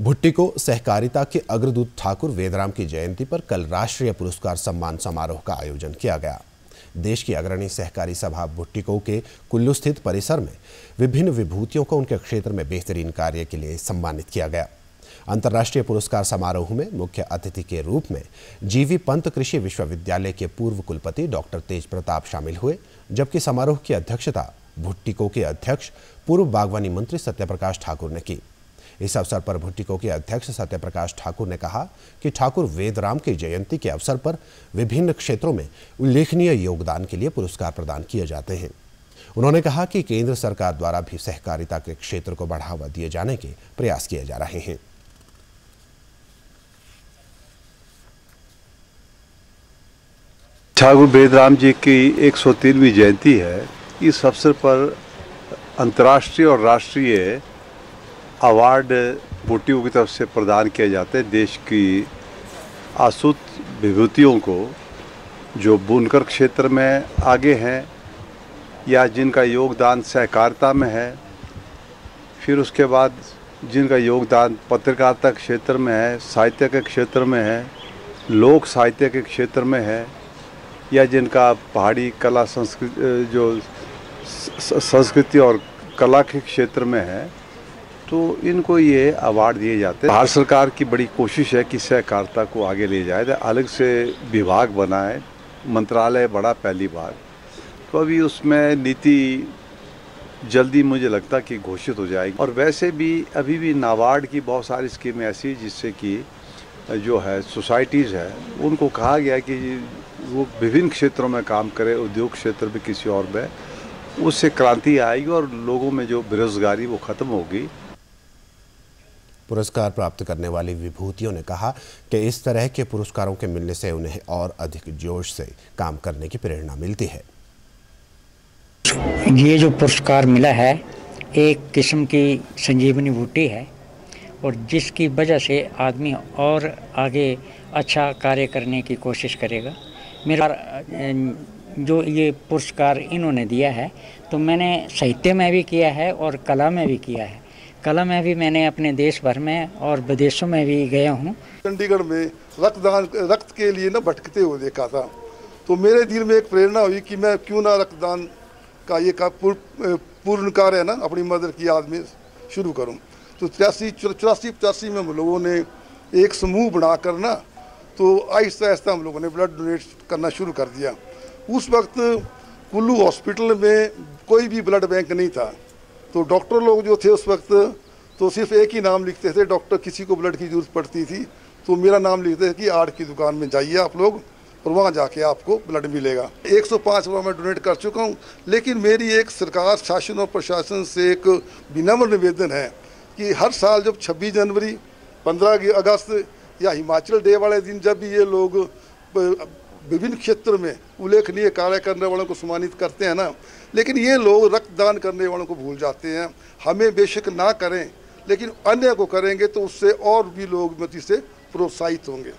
भुट्टी को सहकारिता के अग्रदूत ठाकुर वेदराम की जयंती पर कल राष्ट्रीय पुरस्कार सम्मान समारोह का आयोजन किया गया। देश की अग्रणी सहकारी सभा भुट्टिको के कुल्लू स्थित परिसर में विभिन्न विभूतियों को उनके क्षेत्र में बेहतरीन कार्य के लिए सम्मानित किया गया। अंतर्राष्ट्रीय पुरस्कार समारोह में मुख्य अतिथि के रूप में जीवी पंत कृषि विश्वविद्यालय के पूर्व कुलपति डॉक्टर तेज प्रताप शामिल हुए, जबकि समारोह की अध्यक्षता भुट्टिको के अध्यक्ष पूर्व बागवानी मंत्री सत्यप्रकाश ठाकुर ने की। इस अवसर पर भुट्टिको के अध्यक्ष सत्यप्रकाश ठाकुर ने कहा कि ठाकुर वेदराम की जयंती के अवसर पर विभिन्न क्षेत्रों में उल्लेखनीय योगदान के लिए पुरस्कार प्रदान किए जाते हैं। उन्होंने कहा कि केंद्र सरकार द्वारा भी सहकारिता के क्षेत्र को बढ़ावा दिए जाने के प्रयास किए जा रहे हैं। ठाकुर वेदराम जी की एक सौ जयंती है। इस अवसर पर अंतर्राष्ट्रीय और राष्ट्रीय अवार्ड बोटियों की तरफ़ से प्रदान किए जाते हैं। देश की आसुत विभूतियों को, जो बुनकर क्षेत्र में आगे हैं या जिनका योगदान सहकारिता में है, फिर उसके बाद जिनका योगदान पत्रकारिता के क्षेत्र में है, साहित्य के क्षेत्र में है, लोक साहित्य के क्षेत्र में है, या जिनका पहाड़ी कला संस्कृति जो संस्कृति और कला के क्षेत्र में है तो इनको ये अवार्ड दिए जाते हैं। भारत सरकार की बड़ी कोशिश है कि सहकारिता को आगे ले जाए अलग से विभाग बनाए। मंत्रालय बड़ा पहली बार। तो अभी उसमें नीति जल्दी मुझे लगता कि घोषित हो जाएगी। और वैसे भी अभी भी नाबार्ड की बहुत सारी स्कीमें ऐसी जिससे कि जो है सोसाइटीज़ है, उनको कहा गया कि वो विभिन्न क्षेत्रों में काम करे, उद्योग क्षेत्र में किसी और में, उससे क्रांति आएगी और लोगों में जो बेरोजगारी वो ख़त्म होगी। पुरस्कार प्राप्त करने वाली विभूतियों ने कहा कि इस तरह के पुरस्कारों के मिलने से उन्हें और अधिक जोश से काम करने की प्रेरणा मिलती है। ये जो पुरस्कार मिला है, एक किस्म की संजीवनी बूटी है और जिसकी वजह से आदमी और आगे अच्छा कार्य करने की कोशिश करेगा। मेरा, जो ये पुरस्कार इन्होंने दिया है तो मैंने साहित्य में भी किया है और कला में भी किया है। कला में भी मैंने अपने देश भर में और विदेशों में भी गया हूँ। चंडीगढ़ में रक्तदान, रक्त के लिए ना भटकते हुए देखा था। तो मेरे दिल में एक प्रेरणा हुई कि मैं क्यों ना रक्तदान का ये का पूर्ण कार्य है ना, अपनी मदर की याद में शुरू करूँ। तो तिरासी, चौरासी, पचासी में हम लोगों ने एक समूह बनाकर ना तो आहिस्ता आहिस्ता हम लोगों ने ब्लड डोनेट करना शुरू कर दिया। उस वक्त कुल्लू हॉस्पिटल में कोई भी ब्लड बैंक नहीं था। तो डॉक्टर लोग जो थे उस वक्त तो सिर्फ़ एक ही नाम लिखते थे, डॉक्टर किसी को ब्लड की ज़रूरत पड़ती थी। तो मेरा नाम लिखते थे कि आर्ट की दुकान में जाइए आप लोग, और वहाँ जाके आपको ब्लड मिलेगा। 105 रुपये मैं डोनेट कर चुका हूँ, लेकिन मेरी एक सरकार, शासन और प्रशासन से एक विनम्र निवेदन है कि हर साल जब 26 जनवरी 15 अगस्त या हिमाचल डे वाले दिन जब भी ये लोग विभिन्न क्षेत्र में उल्लेखनीय कार्य करने वालों को सम्मानित करते हैं ना। लेकिन ये लोग रक्तदान करने वालों को भूल जाते हैं। हमें बेशक ना करें, लेकिन अन्य को करेंगे तो उससे और भी लोग मती से प्रोत्साहित होंगे।